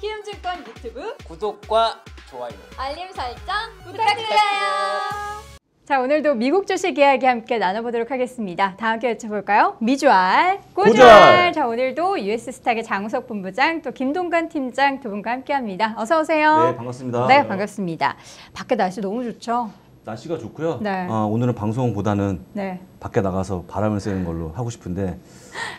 키움증권 유튜브 구독과 좋아요. 알림 설정 부탁드려요. 자 오늘도 미국 주식 이야기 함께 나눠보도록 하겠습니다. 다 함께 외쳐볼까요? 미주알, 고주알. 고주알. 자 오늘도 US 스탁의 장우석 본부장 또 김동관 팀장 두 분과 함께합니다. 어서 오세요. 네, 반갑습니다. 네, 반갑습니다. 밖에 날씨 너무 좋죠? 날씨가 좋고요. 네. 어, 오늘은 방송보다는 네. 밖에 나가서 바람을 쐬는 걸로 하고 싶은데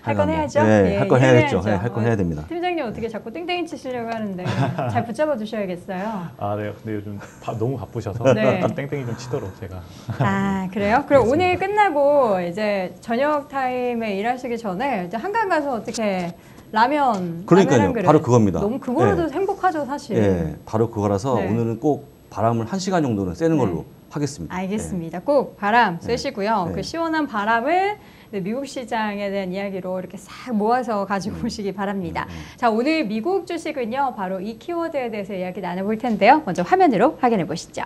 할 건 해야죠. 네, 예, 할건 일을 해야겠죠. 해야죠. 네, 할건 해야 됩니다. 팀장님 어떻게 자꾸 땡땡이 치시려고 하는데 잘 붙잡아 주셔야겠어요. 아, 네. 근데 요즘 바- 너무 바쁘셔서 네. 땡땡이 좀 치도록 제가. 아 그래요? 그럼 오늘 끝나고 이제 저녁 타임에 일하시기 전에 이제 한강 가서 어떻게 라면 그러니까요. 라면 한 그릇. 바로 그겁니다. 너무 그거로도 네. 행복하죠 사실. 예, 바로 그거라서 네. 오늘은 꼭 바람을 한 시간 정도는 쐬는 네. 걸로 하겠습니다. 알겠습니다. 꼭 바람 네. 쐬시고요. 네. 그 시원한 바람을 네, 미국 시장에 대한 이야기로 이렇게 싹 모아서 가지고 음. 오시기 바랍니다. 자, 오늘 미국 주식은요, 바로 이 키워드에 대해서 이야기 나눠볼 텐데요. 먼저 화면으로 확인해 보시죠.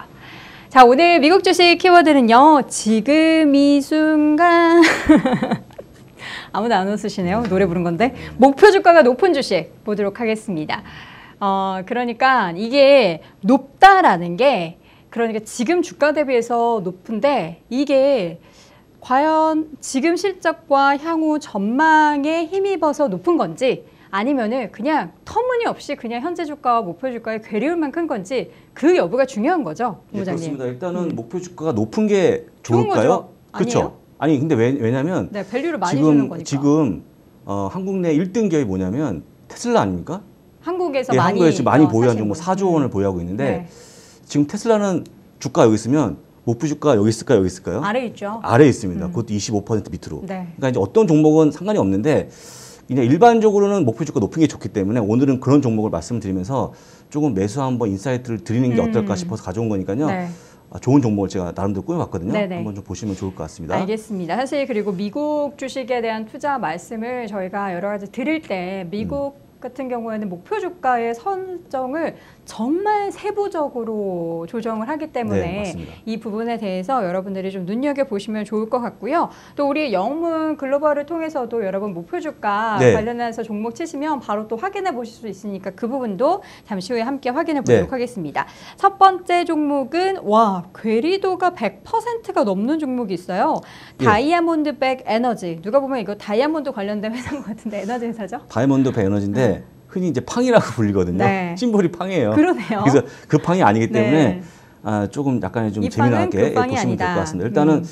자, 오늘 미국 주식 키워드는요, 지금 이 순간. 아무도 안 웃으시네요. 노래 부른 건데. 목표 주가가 높은 주식 보도록 하겠습니다. 어, 그러니까 이게 높다라는 게 그러니까 지금 주가 대비해서 높은데 이게 과연 지금 실적과 향후 전망에 힘입어서 높은 건지 아니면은 그냥 터무니없이 그냥 현재 주가와 목표 주가의 괴리울만 큰 건지 그 여부가 중요한 거죠, 예, 부장님. 그렇습니다. 일단은 음. 목표 주가가 높은 게 좋을까요? 그렇죠. 아니 근데 왜, 왜냐면 네, 밸류를 많이 주는 지금 거니까. 지금 어, 한국 내 1등 기업이 뭐냐면 테슬라 아닙니까? 한국에서 예, 많이 한국에서 많이 어, 보유한 분. 4조 원을 보유하고 있는데 네. 지금 테슬라는 주가 여기 있으면 목표 주가 여기 있을까요? 여기 있을까요? 아래 있죠. 아래에 있습니다. 음. 그것도 25% 밑으로. 네. 그러니까 이제 어떤 종목은 상관이 없는데 그냥 일반적으로는 목표 주가 높은 게 좋기 때문에 오늘은 그런 종목을 말씀드리면서 조금 매수 한번 insight를 드리는 게 음. 어떨까 싶어서 가져온 거니까요. 네. 아, 좋은 종목을 제가 나름대로 꾸며봤거든요. 네네. 한번 좀 보시면 좋을 것 같습니다. 알겠습니다. 사실 그리고 미국 주식에 대한 투자 말씀을 저희가 여러 가지 드릴 때 미국 음. 같은 경우에는 목표 주가의 선정을 정말 세부적으로 조정을 하기 때문에 네. 이 부분에 대해서 여러분들이 좀 눈여겨 보시면 좋을 것 같고요. 또 우리 영문 글로벌을 통해서도 여러분 목표 주가 네. 관련해서 종목 치시면 바로 또 확인해 보실 수 있으니까 그 부분도 잠시 후에 함께 확인해 보도록 네. 하겠습니다. 첫 번째 종목은 와 괴리도가 100%가 넘는 종목이 있어요. 예. 다이아몬드 백 에너지. 누가 보면 이거 다이아몬드 관련된 회사인 것 같은데 에너지 회사죠? 다이아몬드백 에너지인데 흔히 이제 팡이라고 불리거든요. 네. 심볼이 팡이에요. 그러네요. 그래서 그 팡이 아니기 때문에 네. 아, 조금 약간의 좀 재미나게 그 보시면 될. 것 같습니다. 일단은 음.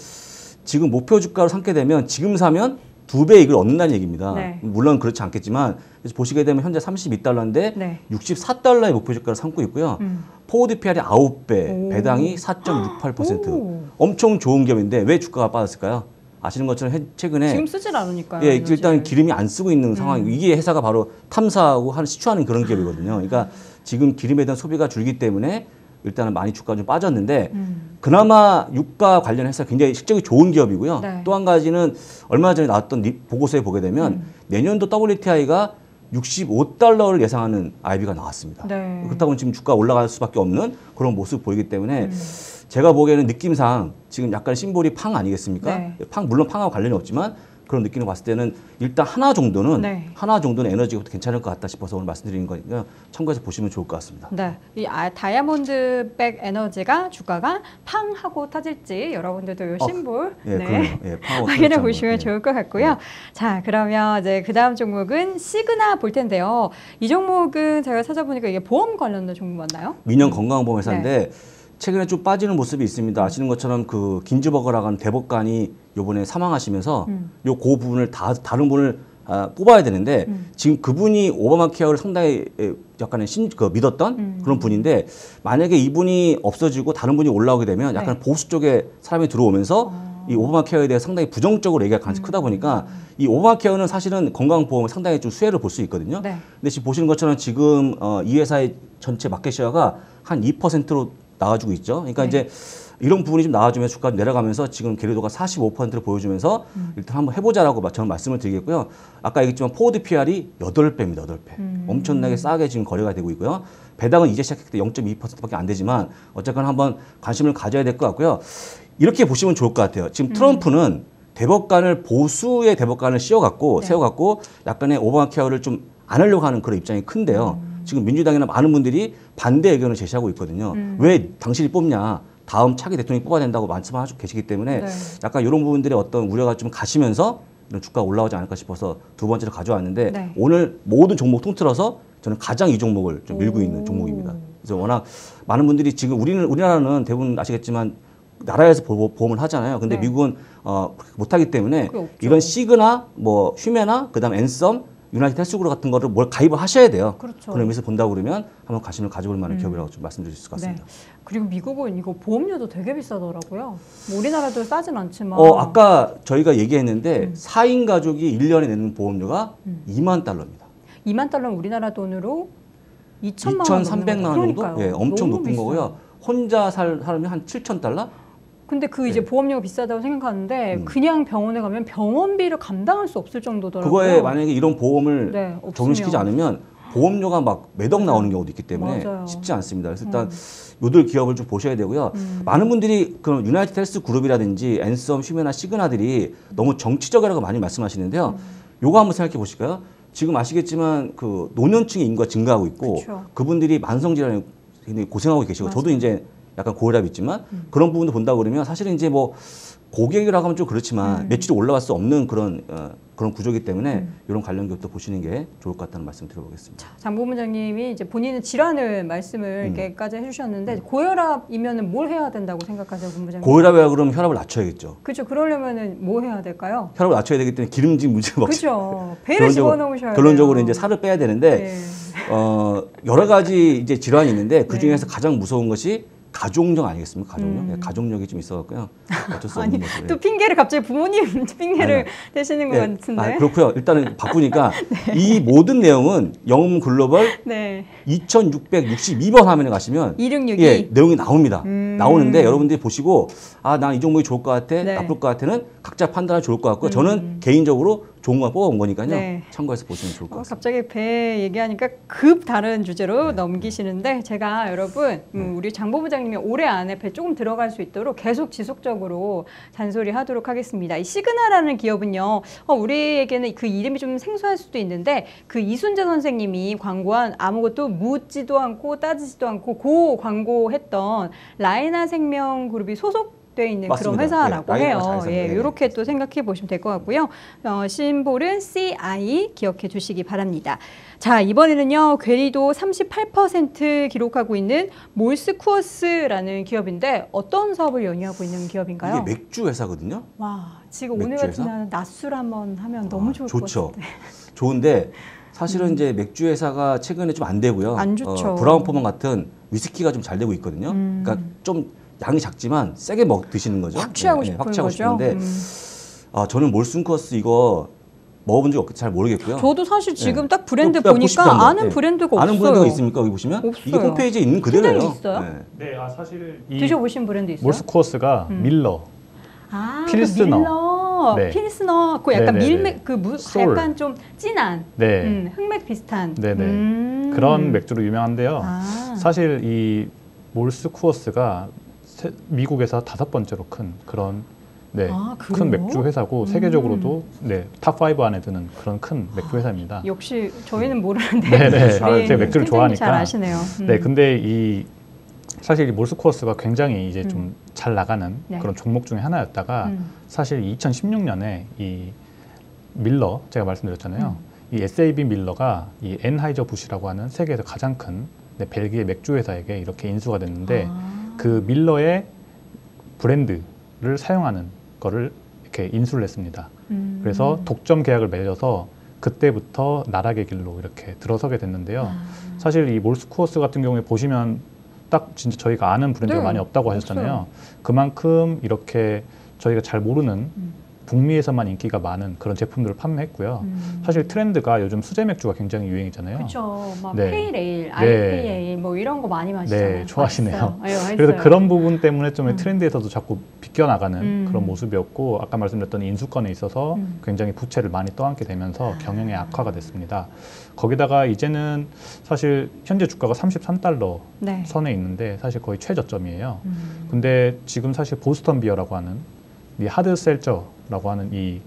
지금 목표 주가로 삼게 되면 지금 사면 두 배 이익을 얻는다는 얘기입니다. 네. 물론 그렇지 않겠지만 그래서 보시게 되면 현재 32달러인데 네. 64달러의 목표 주가를 삼고 있고요. 음. forward PER이 9배, 오. 배당이 4.68%. 오. 엄청 좋은 기업인데 왜 주가가 빠졌을까요? 아시는 것처럼 해- 최근에 지금 쓰질 않으니까요. 예, 에너지를. 일단 기름이 안 쓰고 있는 음. 상황이고 이게 회사가 바로 탐사하고 하는 시추하는 그런 기업이거든요. 그러니까 지금 기름에 대한 소비가 줄기 때문에 일단은 많이 주가가 좀 빠졌는데 음. 그나마 유가 관련 회사 굉장히 실적이 좋은 기업이고요. 네. 또한 가지는 얼마 전에 나왔던 리- 보고서에 보게 되면 음. 내년도 WTI가 65달러를 예상하는 IB가 나왔습니다. 네. 그렇다 보면 지금 주가 올라갈 수밖에 없는 그런 모습 보이기 때문에 음. 제가 보기에는 느낌상 지금 약간 심볼이 팡 아니겠습니까? 네. 팡 물론 팡하고 관련이 없지만 그런 느낌을 봤을 때는 일단 하나 정도는 네. 하나 정도는 에너지가 괜찮을 것 같다 싶어서 오늘 말씀드리는 거니까 참고해서 보시면 좋을 것 같습니다. 네, 이 아, 다이아몬드 백 에너지가 주가가 팡 하고 터질지 여러분들도 이 어, 심볼 예, 네. 예, 확인해 보시면 예. 좋을 것 같고요. 자, 그러면 이제 그 다음 종목은 시그나 볼 텐데요. 이 종목은 제가 찾아보니까 이게 보험 관련된 종목 맞나요? 민영 건강보험 회사인데 네. 최근에 좀 빠지는 모습이 있습니다. 아시는 것처럼 그 긴즈버거라고 하는 대법관이 요번에 사망하시면서 음. 요그 부분을 다 다른 분을 아, 뽑아야 되는데 음. 지금 그분이 오바마 케어를 상당히 에, 약간의 신, 그 믿었던 음. 그런 분인데 만약에 이분이 없어지고 다른 분이 올라오게 되면 약간 네. 보수 쪽에 사람이 들어오면서 아. 이 오바마 케어에 대해 상당히 부정적으로 얘기할 가능성이 크다 보니까 이 오바마 케어는 사실은 건강보험을 상당히 좀 수혜를 볼 수 있거든요. 네. 근데 지금 보시는 것처럼 지금 어, 이 회사의 전체 마켓 시어가 한 2%로 나와주고 있죠. 그러니까 네. 이제 이런 부분이 좀 나와주면 주가가 내려가면서 지금 괴리도가 45%를 보여주면서 음. 일단 한번 해보자라고 마- 저는 말씀을 드리겠고요. 아까 얘기했지만 forward PER이 8배입니다. 8배. 음. 엄청나게 싸게 지금 거래가 되고 있고요. 배당은 이제 시작했을 때 0.2%밖에 안 되지만 어쨌거나 한번 관심을 가져야 될 것 같고요. 이렇게 보시면 좋을 것 같아요. 지금 음. 트럼프는 대법관을 보수의 대법관을 씌워갖고 네. 세워갖고 약간의 오바마 케어를 좀 안 하려고 하는 그런 입장이 큰데요. 지금 민주당이나 많은 분들이 반대 의견을 제시하고 있거든요. 음. 왜 당신이 뽑냐? 다음 차기 대통령이 뽑아야 된다고 말씀하시고 계시기 때문에 네. 약간 이런 부분들의 어떤 우려가 좀 가시면서 이런 주가가 올라오지 않을까 싶어서 두 번째로 가져왔는데 네. 오늘 모든 종목 통틀어서 저는 가장 이 종목을 좀 밀고 오. 있는 종목입니다. 그래서 워낙 많은 분들이 지금 우리는 우리나라는 대부분 아시겠지만 나라에서 보- 보험을 하잖아요. 근데 네. 미국은 어, 못하기 때문에. 이런 시그나 뭐 휴메나 그다음 앤썸 유나이티드 헬스그룹 같은 거를 뭘 가입을 하셔야 돼요. 그렇죠. 그런 의미에서 본다고 그러면 한번 관심을 가져볼 만한 기업이라고 좀 말씀드릴 수 있을 것 같습니다. 네. 그리고 미국은 이거 보험료도 되게 비싸더라고요. 뭐 우리나라도 싸진 않지만. 어, 아까 저희가 얘기했는데 음. 사 4인 가족이 1년에 내는 보험료가 2만 달러입니다. 2만 2만 달러면 우리나라 돈으로 2천만 원. 2,300만 원 정도? 예, 엄청 높은 비싸요. 거고요. 혼자 살 사람이 한 7천 달러? 근데 그 이제 네. 보험료가 비싸다고 생각하는데 음. 그냥 병원에 가면 병원비를 감당할 수 없을 정도더라고요. 그거에 만약에 이런 보험을 네. 적용시키지 않으면 보험료가 막 매덕 나오는 경우도 있기 때문에 맞아요. 쉽지 않습니다. 그래서 일단 요들 기업을 좀 보셔야 되고요. 음. 많은 분들이 그 유나이티드 헬스 그룹이라든지 앤썸, 휴메나, 시그나들이 너무 정치적이라고 많이 말씀하시는데요. 음. 요거 한번 생각해 보실까요? 지금 아시겠지만 그 노년층의 인구가 증가하고 있고 그쵸. 그분들이 만성 질환에 굉장히 고생하고 계시고 저도 맞아요. 이제 약간 고혈압이 있지만 그런 부분도 본다 그러면 사실은 이제 뭐 고객이라고 하면 좀 그렇지만 음. 매출이 올라갈 수 없는 그런 어, 그런 구조이기 때문에 이런 관련 기업도 보시는 게 좋을 것 같다는 말씀 드려보겠습니다. 장 부부장님이 이제 본인은 질환을 말씀을 음. 이렇게까지 해주셨는데 고혈압이면은 뭘 해야 된다고 생각하세요, 본부장님? 고혈압이라 그러면 혈압을 낮춰야겠죠. 그렇죠. 그러려면은 뭐 해야 될까요? 혈압을 낮춰야 되기 때문에 기름진 문제가 먹 그렇죠. 배를 집어넣으셔야 결론적으로 돼요. 이제 살을 빼야 되는데 네. 어, 여러 가지 이제 질환이 있는데 그 중에서 가장 무서운 것이 가족력 아니겠습니까? 가족력. 음. 네, 가족력이 좀 있어갖고요. 어쩔 수 없는 거죠. 또 핑계를 갑자기 부모님 핑계를. 대시는 것 예, 같은데. 아, 그렇고요. 일단은 바쁘니까 이 모든 내용은 영음 글로벌 네. 2662번 화면에 가시면 2662. 예, 내용이 나옵니다. 음. 나오는데 여러분들이 보시고 아, 난 이 종목이 좋을 것 같아, 네. 나쁠 것 같아는 각자 판단하기 좋을 것 같고 음. 저는 개인적으로 좋은 거 뽑아온 거니까요. 네. 참고해서 보시면 좋을 것 어, 같습니다. 갑자기 배 얘기하니까 급 다른 주제로 네. 넘기시는데 제가 여러분 음, 우리 장 본부장님이 올해 안에 배 조금 들어갈 수 있도록 계속 지속적으로 잔소리 하도록 하겠습니다. 이 시그나라는 기업은요, 어, 우리에게는 그 이름이 좀 생소할 수도 있는데 그 이순재 선생님이 광고한 아무것도 묻지도 않고 따지지도 않고 고 광고했던 라이나 생명그룹이 소속 돼 있는 맞습니다. 그런 회사라고 네, 해요. 잘 예. 이렇게 또 생각해 보시면 될 것 같고요. 어, 심볼은 CI 기억해 주시기 바랍니다. 자, 이번에는요, 괴리도 38% 기록하고 있는 몰스쿠어스라는 기업인데 어떤 사업을 연유하고 있는 기업인가요? 이게 맥주 회사거든요. 와, 지금 오늘 같은? 날은 낮술 한번 하면 너무 아, 좋을 것 좋죠. 같은데. 좋은데 사실은 이제 맥주 회사가 최근에 좀 안 되고요. 안 좋죠. 어, 브라운 포먼 같은 위스키가 좀 잘 되고 있거든요. 음. 그러니까 좀 양이 작지만 세게 먹 드시는 거죠. 확 취하고 네, 네, 싶은 확 취하고 거죠. 싶은데 음. 아, 저는 몰슨커스 이거 먹어본 적이 없기 잘 모르겠고요. 저도 사실 지금 네. 딱 브랜드 또 보니까 한번. 아는 네. 브랜드가 아는 없어요. 브랜드가 있습니까? 여기 보시면 없어요. 이게 홈페이지에 있는 그대로예요. 있어요? 네. 네, 아 사실 이 드셔보신 브랜드 있어요? 몰스코어스가 음. 밀러 아, 필스너. 그 밀러, 네. 필스너, 그 약간 네네네. 밀맥, 그 무, 솔. 약간 좀 진한, 네 음, 흑맥 비슷한. 네네. 음. 그런 맥주로 유명한데요. 아. 사실 이 몰슨쿠어스가 세- 미국에서 다섯 번째로 큰 그런 네, 아, 큰? 맥주 회사고 음. 세계적으로도 네, top 5 안에 드는 그런 큰 맥주 회사입니다. 역시 저희는 모르는데 네네. 우리 잘- 제가 맥주를 팀장님이 좋아하니까. 잘 아시네요. 음. 네, 근데 이 사실 이 몰슨쿠어스가 굉장히 이제 음. 좀잘 나가는 네. 그런 종목 중에 하나였다가 음. 사실 2016년에 이 밀러 제가 말씀드렸잖아요. 음. 이 SAB 밀러가 이 앤하이저 부시라고 하는 세계에서 가장 큰 네, 벨기에 맥주 회사에게 이렇게 인수가 됐는데 아. 그 밀러의 브랜드를 사용하는 거를 이렇게 인수를 했습니다. 음. 그래서 독점 계약을 맺어서 그때부터 나락의 길로 이렇게 들어서게 됐는데요. 아. 사실 이 몰슨쿠어스 같은 경우에 보시면 딱 진짜 저희가 아는 브랜드가 네, 많이 없다고 하셨잖아요. 없어요. 그만큼 이렇게 저희가 잘 모르는 음. 북미에서만 인기가 많은 그런 제품들을 판매했고요. 음. 사실 트렌드가 요즘 수제 맥주가 굉장히 유행이잖아요. 그렇죠. 막 네. pale ale, 네. IPA 뭐 이런 거 많이 마시잖아요. 네, 좋아하시네요. 네. 그래서 그런 부분 때문에 좀 음. 트렌드에서도 자꾸 비껴나가는 음. 그런 모습이었고 아까 말씀드렸던 인수권에 있어서 음. 굉장히 부채를 많이 떠안게 되면서 아. 경영의 악화가 됐습니다. 거기다가 이제는 사실 현재 주가가 33달러 네. 선에 있는데 사실 거의 최저점이에요. 음. 근데 지금 사실 보스턴 비어라고 하는 이 하드 셀저 라고 하는 이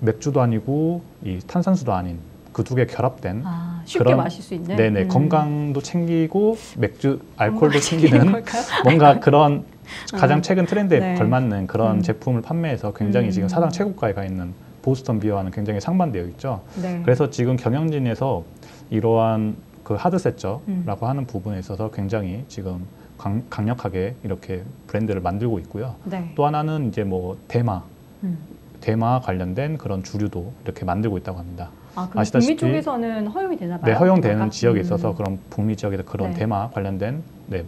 맥주도 아니고 이 탄산수도 아닌 그 두 개 결합된 아, 쉽게 그런- 마실 수 있는. 네네 음. 건강도 챙기고 맥주 알코올도 챙기는? 뭔가 그런 가장 어. 최근 트렌드에 네. 걸맞는 그런 음. 제품을 판매해서 굉장히 음. 지금 사상 최고가에 가 있는 보스턴 비어와는 굉장히 상반되어 있죠. 네. 그래서 지금 경영진에서 이러한 그 하드셋저라고 음. 하는 부분에 있어서 굉장히 지금 강, 강력하게 이렇게 브랜드를 만들고 있고요. 네. 또 하나는 이제 뭐 대마, 음. 대마 관련된 그런 주류도 이렇게 만들고 있다고 합니다. 아, 그럼 아시다시피- 북미 쪽에서는 허용이 되나 봐요. 네, 허용되는 대마가? 지역에 음. 있어서 그런 북미 지역에서 그런 네. 대마 관련된 네,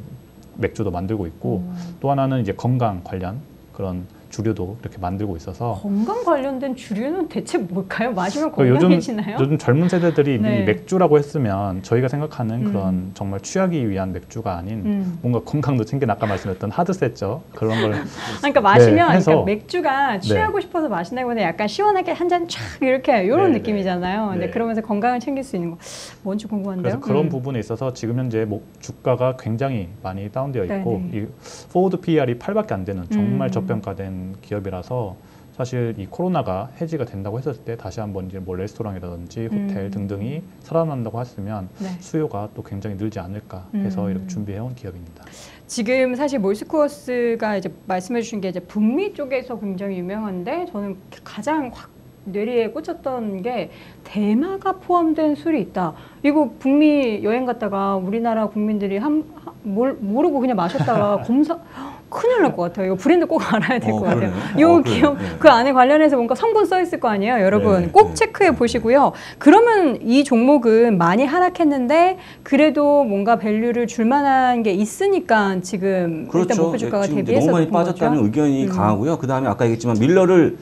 맥주도 만들고 있고 음. 또 하나는 이제 건강 관련 그런 주류도 이렇게 만들고 있어서 건강 관련된 주류는 대체 뭘까요? 마시면 그 요즘 건강해지나요? 요즘 젊은 세대들이 네. 이 맥주라고 했으면 저희가 생각하는 음. 그런 정말 취하기 위한 맥주가 아닌 음. 뭔가 건강도 챙긴 아까 말씀했던 하드셋죠 그런 걸 그러니까 마시면 네, 해서- 그러니까 맥주가 취하고 싶어서 마신다기보다 약간 시원하게 한 잔 촥 이렇게 이런 네, 느낌이잖아요. 근데 네. 그러면서 건강을 챙길 수 있는 거 뭔지 궁금한데요. 그래서 그런 음. 부분에 있어서 지금 현재 뭐 주가가 굉장히 많이 다운되어 있고. 이 forward PER이 8밖에 안 되는 정말 음. 저평가된 기업이라서 사실 이 코로나가 해지가 된다고 했었을 때 다시 한번 이제 뭐 레스토랑이라든지 호텔 음. 등등이 살아난다고 했으면 네. 수요가 또 굉장히 늘지 않을까 해서 음. 이렇게 준비해온 기업입니다. 지금 사실 몰스코어스가 이제 말씀해 주신 게 이제 북미 쪽에서 굉장히 유명한데 저는 가장 확 뇌리에 꽂혔던 게 대마가 포함된 술이 있다. 이거 북미 여행 갔다가 우리나라 국민들이 한, 한- 뭘 모르고 그냥 마셨다가 검사 큰일 날 것 같아요. 이거 브랜드 꼭 알아야 될 어, 것 같아요. 요 어, 기업. 네. 그 안에 관련해서 뭔가 성분 써 있을 거 아니에요, 여러분. 네, 꼭 네. 체크해 보시고요. 그러면 이 종목은 많이 하락했는데 그래도 뭔가 밸류를 줄 만한 게 있으니까 지금 일단 그렇죠. 목표 주가가 이제 대비해서 너무 많이 빠졌다는 거죠. 의견이 음. 강하고요. 그 다음에 아까 얘기했지만 밀러를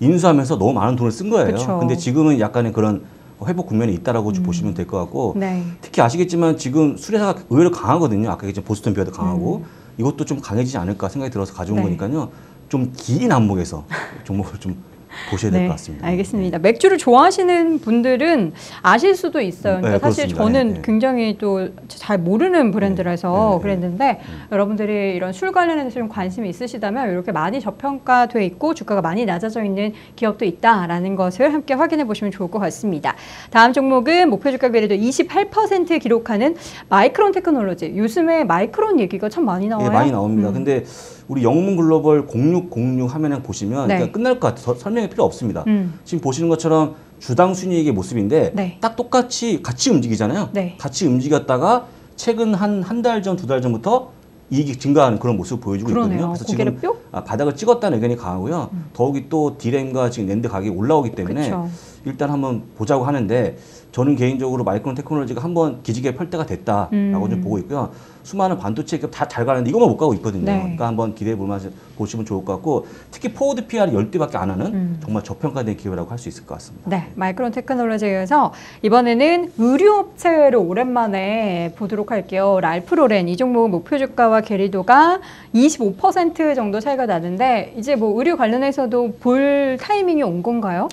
인수하면서 너무 많은 돈을 쓴 거예요. 그쵸. 근데 지금은 약간의 그런 회복 국면이 있다라고 좀 음. 보시면 될 것 같고 네. 특히 아시겠지만 지금 수레사가 의외로 강하거든요. 아까 얘기했지만 보스턴 비어도 강하고 이것도 좀 강해지지 않을까 생각이 들어서 가져온 음. 네. 거니까요. 좀 긴 안목에서 종목을 좀 보셔야 될 것 같습니다. 네, 알겠습니다. 맥주를 좋아하시는 분들은 아실 수도 있어요. 그러니까 네, 사실 그렇습니다. 저는 네, 네. 굉장히 또 잘 모르는 브랜드라서 네, 네, 그랬는데 여러분들이 이런 술 관련해서 좀 관심이 있으시다면 이렇게 많이 저평가돼 있고 주가가 많이 낮아져 있는 기업도 있다라는 것을 함께 확인해 보시면 좋을 것 같습니다. 다음 종목은 목표 주가 비례도 28% 기록하는 마이크론 테크놀로지. 요즘에 마이크론 얘기가 참 많이 나와요. 예, 많이 나옵니다. 음. 근데 우리 영문 글로벌 0606 화면에 보시면 네. 그냥 끝날 것 같아요. 더 설명이 필요 없습니다. 음. 지금 보시는 것처럼 주당 순이익의 모습인데 네. 딱 똑같이 같이 움직이잖아요. 네. 같이 움직였다가 최근 한 한 달 전, 두 달 전부터 이익이 증가하는 그런 모습을 보여주고 그러네요. 있거든요. 그래서 지금 뿅? 아, 바닥을 찍었다는 의견이 강하고요. 더욱이 또 디램과 지금 낸드 가격이 올라오기 때문에 그쵸. 일단 한번 보자고 하는데 저는 개인적으로 마이크론 테크놀로지가 한번 기지개 펼 때가 됐다라고 음. 좀 보고 있고요. 수많은 반도체 기업 다 잘 가는데 이것만 못 가고 있거든요. 네. 그러니까 한번 기대해 볼 만한 보시면 좋을 것 같고 특히 forward PER이 10배밖에 안 하는 음. 정말 저평가된 기업이라고 할 수 있을 것 같습니다. 네, 마이크론 테크놀로지에서 이번에는 의류업체를 오랜만에 보도록 할게요. 랄프로렌 이 종목 목표 주가와 계리도가 25% 정도 차이가 나는데 이제 뭐 의류 관련해서도 볼 타이밍이 온 건가요?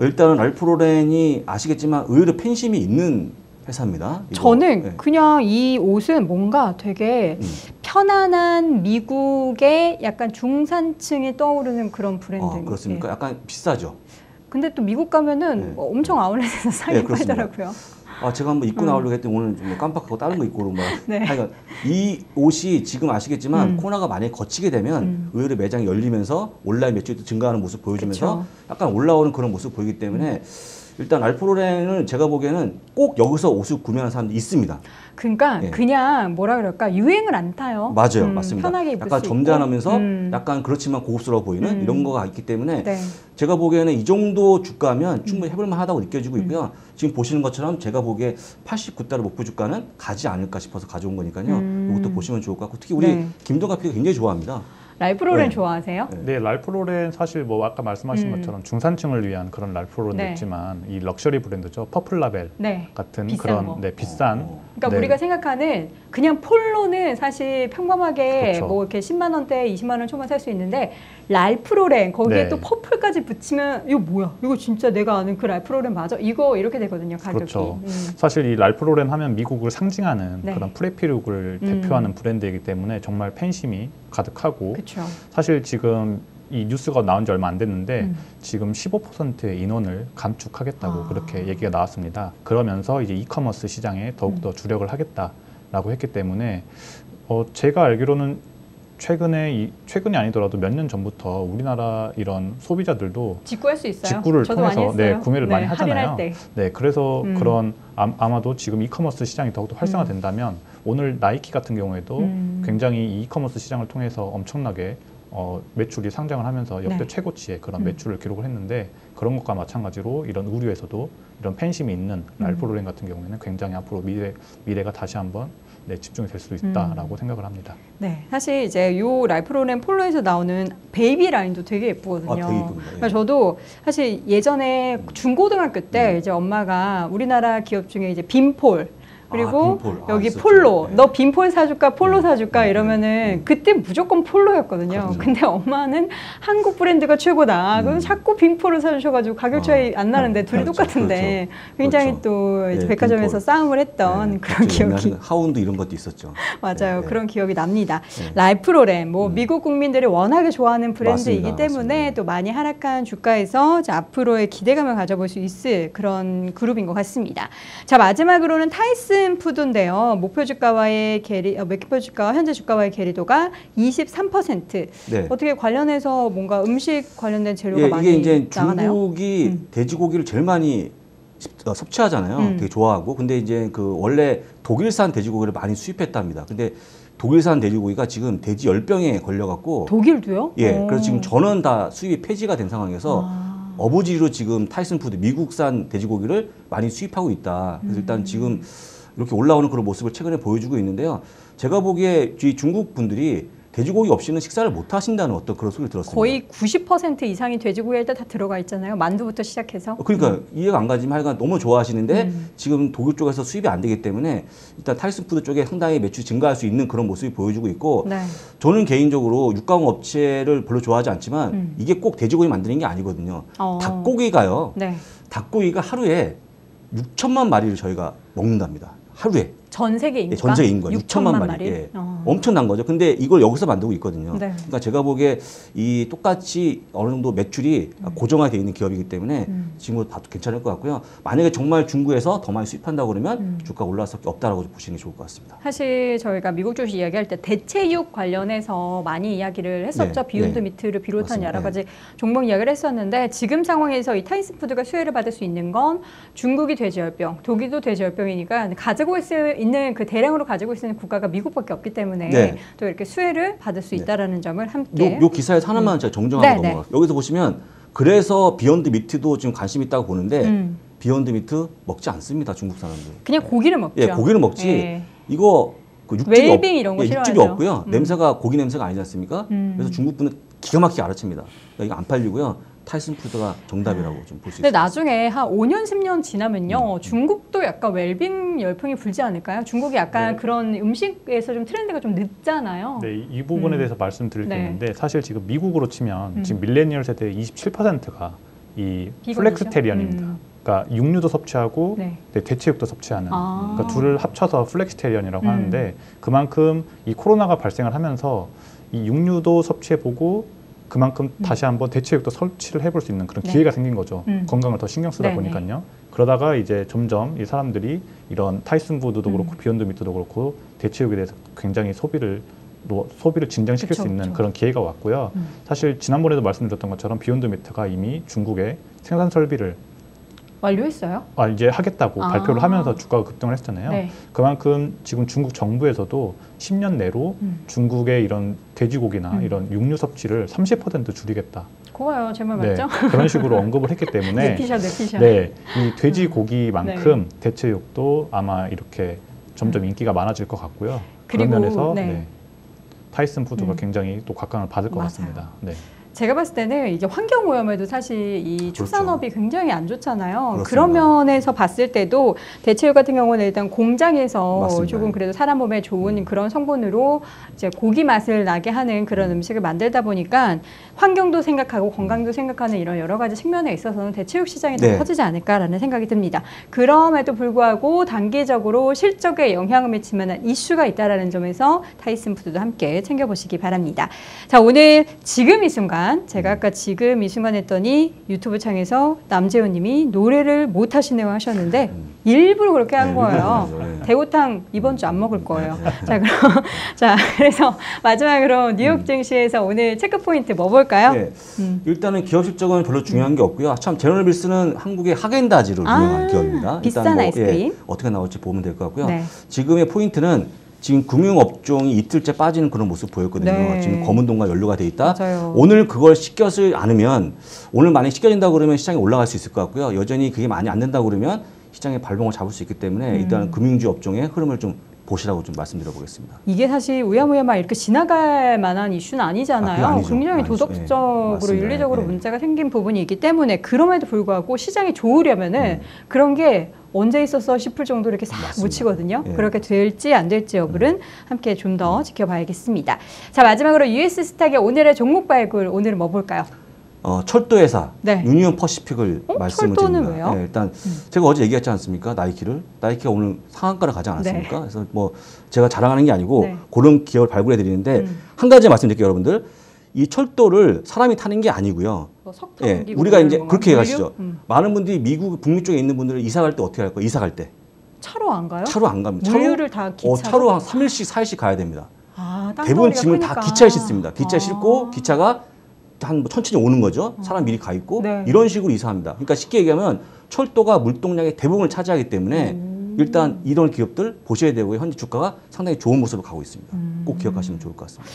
일단은 알프로렌이 아시겠지만 의외로 팬심이 있는 회사입니다. 이거. 저는 네. 그냥 이 옷은 뭔가 되게 음. 편안한 미국의 약간 중산층이 떠오르는 그런 브랜드. 어, 그렇습니까? 약간 비싸죠. 근데 또 미국 가면은 네. 뭐 엄청 아울렛에서 싸게 네. 팔더라고요. 아, 제가 한번 입고 음. 나오려고 했더니 오늘 좀 깜빡하고 다른 거 입고 오는 거. 네. 하여간 이 옷이 지금 아시겠지만 음. 코로나가 만약에 거치게 되면 음. 의외로 매장이 열리면서 온라인 매출도 증가하는 모습 보여주면서 그쵸. 약간 올라오는 그런 모습 보이기 때문에 일단 알프로렌을 제가 보기에는 꼭 여기서 옷을 구매하는 사람들이 있습니다. 그러니까 예. 그냥 뭐라 그럴까 유행을 안 타요. 맞아요, 음, 맞습니다. 편하게 입을 약간 있고. 음. 약간 그렇지만 고급스러워 보이는 음. 이런 거가 있기 때문에 네. 제가 보기에는 이 정도 음. 주가면 충분히 해볼 만하다고 느껴지고 있고요. 지금 보시는 것처럼 제가 보기에 89달러 목표 주가는 가지 않을까 싶어서 가져온 거니까요. 음. 이것도 보시면 좋을 것 같고 특히 우리 네. 김동갑 PD가 굉장히 좋아합니다. 랄프로렌 네. 좋아하세요? 네. 네, 랄프로렌 사실 뭐 아까 말씀하신 음. 것처럼 중산층을 위한 그런 랄프로렌이지만 이 럭셔리 브랜드죠. Purple Label 네. 같은 비싼 그런 거. 네, 비싼 어. 그러니까 네. 우리가 생각하는 그냥 폴로는 사실 평범하게 그렇죠. 뭐 이렇게 10만 원대, 20만 원 초반 살 수 있는데 랄프로렌 거기에 네. 또 purple까지 붙이면 이거 뭐야? 이거 진짜 내가 아는 그 랄프로렌 맞아? 이거 이렇게 되거든요 가격이. 그렇죠. 음. 사실 이 랄프로렌 하면 미국을 상징하는 네. 그런 preppy look을 음. 대표하는 브랜드이기 때문에 정말 팬심이 가득하고 그렇죠. 사실 지금 이 뉴스가 나온 지 얼마 안 됐는데 음. 지금 15%의 인원을 감축하겠다고 아. 그렇게 얘기가 나왔습니다. 그러면서 이제 이커머스 시장에 더욱더 주력을 하겠다라고 했기 때문에 어, 제가 알기로는 최근에 이, 최근이 아니더라도 몇 년 전부터 우리나라 이런 소비자들도 직구할 수 있어요. 직구를 통해서. 네, 구매를 많이 하잖아요. 네, 그래서 음. 그런 아, 아마도 지금 이커머스 시장이 더욱더 활성화된다면 오늘 나이키 같은 경우에도 음. 굉장히 이 이커머스 시장을 통해서 엄청나게 어, 매출이 성장을 하면서 역대 네. 최고치의 그런 음. 매출을 기록을 했는데 그런 것과 마찬가지로 이런 의류에서도 이런 팬심이 있는 음. 랄프 로렌 같은 경우에는 굉장히 앞으로 미래 미래가 다시 한번 네, 집중이 될 수도 있다라고 생각을 합니다. 네, 사실 이제 요 랄프로렌 폴로에서 나오는 baby line도 되게 예쁘거든요. 아, 되게. 예. 그러니까 저도 사실 예전에 중고등학교 때 음. 이제 엄마가 우리나라 기업 중에 이제 빈폴 그리고 아, 빈폴. 아, 여기 있었죠. 폴로 네. 너 빈폴 사줄까 폴로 음. 사줄까 음. 이러면은 음. 그때 무조건 폴로였거든요. 그렇죠. 근데 엄마는 한국 브랜드가 최고다. 그럼 음. 자꾸 빈폴을 사주셔가지고 가격 차이 아, 안 나는데 음, 둘이 그렇죠, 똑같은데 굉장히 그렇죠. 또 네, 백화점에서 빈폴. 싸움을 했던 네, 그런 그렇죠. 기억이 하운드 이런 것도 있었죠. 맞아요. 네, 네. 그런 기억이 납니다. 네. 랄프로렌, 뭐 음. 미국 국민들이 워낙에 좋아하는 브랜드이기 맞습니다. 때문에 맞습니다. 또 많이 하락한 주가에서 앞으로의 기대감을 가져볼 수 있을 그런 그룹인 것 같습니다. 자 마지막으로는 타이슨 푸드인데요. 목표 주가와의 괴리, 어, 목표 주가와 현재 주가와의 괴리도가 23%. 네. 어떻게 관련해서 뭔가 음식 관련된 재료가 예, 많이 이게 이제 나가나요? 중국이 음. 돼지고기를 제일 많이 섭- 어, 섭취하잖아요. 음. 되게 좋아하고. 근데 이제 그 원래 독일산 돼지고기를 많이 수입했답니다. 근데 독일산 돼지고기가 지금 돼지 열병에 걸려갖고 독일도요? 예, 오. 그래서 지금 전원 다 수입이 폐지가 된 상황에서 아. 어부지리로 지금 타이슨 푸드 미국산 돼지고기를 많이 수입하고 있다. 그래서 음. 일단 지금 이렇게 올라오는 그런 모습을 최근에 보여주고 있는데요. 제가 보기에 이 중국 분들이 돼지고기 없이는 식사를 못 하신다는 어떤 그런 소리를 들었습니다. 거의 90% 이상이 돼지고기에 다 들어가 있잖아요. 만두부터 시작해서. 어, 그러니까 이해가 안 가지만 하여간 너무 좋아하시는데 음. 지금 독일 쪽에서 수입이 안 되기 때문에 일단 Tyson Food 쪽에 상당히 매출이 증가할 수 있는 그런 모습이 보여주고 있고 네. 저는 개인적으로 육가공 업체를 별로 좋아하지 않지만 음. 이게 꼭 돼지고기 만드는 게 아니거든요. 어. 닭고기가요. 네. 닭고기가 하루에 6천만 마리를 저희가 먹는답니다. 하루에. 전 세계 예, 인구가 전 세계 인구가 6천만, 6천만 마리. 마리. 예. 어. 엄청난 거죠. 근데 이걸 여기서 만들고 있거든요. 네. 그러니까 제가 보기에 이 똑같이 어느 정도 매출이 고정화되어 있는 기업이기 때문에 음. 지금으로 봐도 괜찮을 것 같고요. 만약에 정말 중국에서 더 많이 수입한다고 그러면 음. 주가가 올라갈 수밖에 없다라고 보시는 게 좋을 것 같습니다. 사실 저희가 미국 주식 이야기할 때 대체육 관련해서 많이 이야기를 했었죠. 네, Beyond 네. Meat를 비롯한 맞습니다. 여러 가지 종목 이야기를 했었는데 지금 상황에서 이 Tyson Food가 수혜를 받을 수 있는 건 중국이 돼지열병, 독일도 돼지열병이니까 가지고 있을- 있는 그 대량으로 가지고 있는 국가가 미국밖에 없기 때문에 네. 또 이렇게 수혜를 받을 수 네. 있다라는 점을 함께 요, 요 기사에서 하나만 제가 정정하고 네, 넘어가요. 여기서 보시면 그래서 Beyond Meat도 지금 관심 있다고 보는데 음, Beyond Meat 먹지 않습니다. 중국 사람들. 그냥 고기를 먹죠. 예, 고기를 먹지. 예. 이거 그 육즙이 없, 이런 거 예, 육즙이. 없고요. 음. 냄새가 고기 냄새가 아니지 않습니까? 음. 그래서 중국 분은 기가 막히게 알아챕니다. 그러니까 이거 안 팔리고요. Tyson Food가 정답이라고 좀 볼수 근데 있습니다. 나중에 한 5년, 10년 지나면요, 음. 중국도 약간 웰빙 열풍이 불지 않을까요? 중국이 약간 네. 그런 음식에서 좀 트렌드가 좀 늦잖아요. 네, 이- 이 부분에 음. 대해서 말씀드릴 게 네. 있는데 사실 지금 미국으로 치면 음. 지금 밀레니얼 세대의 27%가 이 비건이죠? flexitarian입니다. 음. 그러니까 육류도 섭취하고 네. 네, 대체육도 섭취하는 아. 그러니까 둘을 합쳐서 flexitarian이라고 음. 하는데 그만큼 이 코로나가 발생을 하면서 이 육류도 섭취해보고 그만큼 음. 다시 한번 대체육도 섭취를 해볼 수 있는 그런 네. 기회가 생긴 거죠. 음. 건강을 더 신경 쓰다 네네. 보니까요. 그러다가 이제 점점 이 사람들이 이런 Tyson Food도 음. 그렇고 Beyond Meat도 그렇고 대체육에 대해서 굉장히 소비를 로- 소비를 증진시킬 그쵸, 수 있는 그쵸. 그런 기회가 왔고요. 음. 사실 지난번에도 말씀드렸던 것처럼 Beyond Meat가 이미 중국에 생산 설비를 완료했어요? 아, 이제 하겠다고 아. 발표를 하면서 주가가 급등을 했잖아요. 네. 그만큼 지금 중국 정부에서도 10년 내로 음. 중국의 이런 돼지고기나 음. 이런 육류 섭취를 30% 줄이겠다. 고마워요. 제말 네, 맞죠? 그런 식으로 언급을 했기 때문에 내피셔, 내피셔. 네, 이 돼지고기만큼 네. 대체육도 아마 이렇게 점점 인기가 많아질 것 같고요. 그런 그리고, 면에서 네. 네, 타이슨 푸드가 음. 굉장히 또 각광을 받을 것 맞아요. 같습니다. 네. 제가 봤을 때는 이게 환경 오염에도 사실 이 축산업이 굉장히 안 좋잖아요. 그렇습니다. 그런 면에서 봤을 때도 대체육 같은 경우는 일단 공장에서 맞습니다. 조금 그래도 사람 몸에 좋은 음. 그런 성분으로 이제 고기 맛을 나게 하는 그런 음식을 만들다 보니까 환경도 생각하고 건강도 생각하는 이런 여러 가지 측면에 있어서는 대체육 시장이 더 네. 커지지 않을까라는 생각이 듭니다. 그럼에도 불구하고 단기적으로 실적에 영향을 만한 이슈가 있다라는 점에서 타이슨 푸드도 함께 챙겨보시기 바랍니다. 자, 오늘 지금 이 순간 순간 제가 아까 지금 이 순간 했더니 유튜브 창에서 남재훈 님이 노래를 못 하시네요 하셨는데 일부러 그렇게 한 네, 거예요. 네. 대구탕 이번 주 안 먹을 거예요. 자, 그럼 자, 그래서 마지막으로 뉴욕 증시에서 오늘 체크 포인트 뭐 볼까요? 네. 음. 일단은 기업 실적은 별로 중요한 게 없고요. 참 제너럴 밀스는 한국의 하겐다즈로 아, 유명한 기업입니다. 비싼 뭐, 아이스크림. 예, 어떻게 나올지 보면 될 것 같고요. 네. 지금의 포인트는 지금 금융업종이 이틀째 빠지는 그런 모습 보였거든요. 네. 지금 검은 돈과 연루가 돼 있다. 맞아요. 오늘 그걸 시켜지 않으면 오늘 많이 시켜진다 그러면 시장이 올라갈 수 있을 것 같고요. 여전히 그게 많이 안 된다 그러면 시장의 발봉을 잡을 수 있기 때문에 음. 일단 금융주 업종의 흐름을 좀 보시라고 좀 말씀드려보겠습니다. 이게 사실 우야무야만 이렇게 지나갈 만한 이슈는 아, 아니잖아요. 아니죠. 굉장히. 도덕적으로 예, 맞습니다. 윤리적으로 예. 문제가 생긴 부분이 있기 때문에 그럼에도 불구하고 시장이 좋으려면은 음. 그런 게 언제 있었어 싶을 정도로 이렇게 싹 맞습니다. 묻히거든요. 예. 음. 그렇게 될지 안 될지 여부는 함께 좀 더 지켜봐야겠습니다. 자 마지막으로 US 스탁의 오늘의 종목 발굴 오늘은 뭐 볼까요? 어, 철도 회사 네. 유니온 퍼시픽을 어? 말씀을 드립니다. 왜요? 음. 예, 일단 제가 어제 얘기했지 않습니까? 나이키를 나이키가 오늘 상한가를 가지 않았습니까? 네. 그래서 뭐 제가 자랑하는 게 아니고 네. 그런 기업을 발굴해 드리는데 음. 한 가지 말씀드릴게요, 여러분들. 이 철도를 사람이 타는 게 아니고요. 뭐 석탄 예, 우리가 이제? 그렇게? 얘기하시죠. 음. 많은 분들이 미국 북미 쪽에 있는 분들은 이사 갈 때 어떻게 할 거예요? 이사 갈 때. 차로 안 가요? 차로 안 갑니다. 차로, 물류를 다 기차로? 어, 차로 한 3일씩 4일씩 가야 됩니다. 아, 대부분 짐을 크니까. 다 기차에 싣습니다. 기차에 아. 싣고 기차가 한뭐 천천히 오는 거죠. 사람 미리 가 있고 네. 이런 식으로 이사합니다. 그러니까 쉽게 얘기하면 철도가 물동량의 대부분을 차지하기 때문에 음. 일단 이런 기업들 보셔야 되고요. 현재 주가가 상당히 좋은 모습을 가고 있습니다. 음. 꼭 기억하시면 좋을 것 같습니다.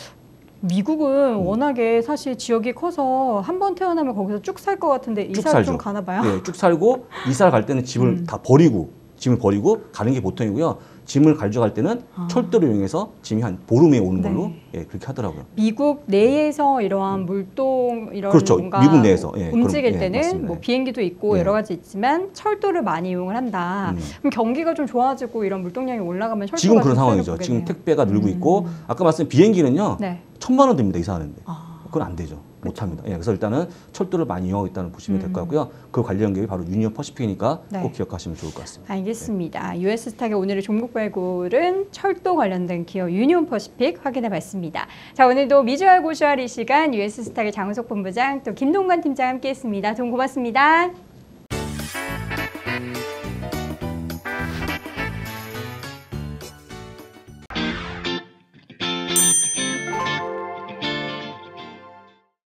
미국은 음. 워낙에 사실 지역이 커서 한 번 태어나면 거기서 쭉 살 것 같은데 쭉 이사 살죠. 좀 가나 봐요. 예, 쭉 살고 이사를 갈 때는 집을 음. 다 버리고 짐을 버리고 가는 게 보통이고요. 짐을 가져갈 때는 아. 철도를 이용해서 짐이 한 보름에 오는 네. 걸로 예, 그렇게 하더라고요. 미국 내에서 이러한 물동 이런 그렇죠. 뭔가 미국 내에서. 예, 움직일 그럼, 예, 때는 맞습니다. 뭐 비행기도 있고 예. 여러 가지 있지만 철도를 많이 이용을 한다. 음. 그럼 경기가 좀 좋아지고 이런 물동량이 올라가면 철도가 지금 좀 그런 상황이죠. 보겠네요. 지금 택배가 늘고 있고 음. 아까 말씀 비행기는요 네. 천만 원 듭니다 이사하는데 아. 그건 안 되죠. 못 합니다. 예, 그래서 일단은 철도를 많이 이용하고 있다는 보시면 될것 음. 같고요. 그 관련 기업이 바로 유니온 퍼시픽이니까 네. 꼭 기억하시면 좋을 것 같습니다. 알겠습니다. US 스탁의 오늘의 종목 발굴은 철도 관련된 기업 유니온 퍼시픽 확인해 봤습니다. 자, 오늘도 미주알 고주알 이 시간 US 스탁의 장우석 본부장 또 김동관 팀장 함께 했습니다. 좀 고맙습니다.